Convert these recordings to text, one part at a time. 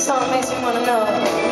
song makes me want to know.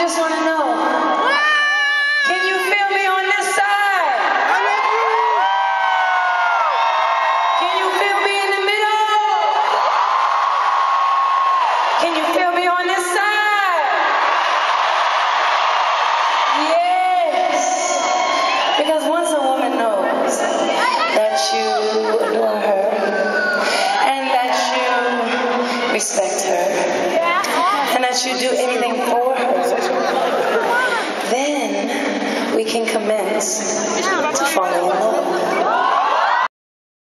just want to know.